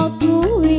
walk through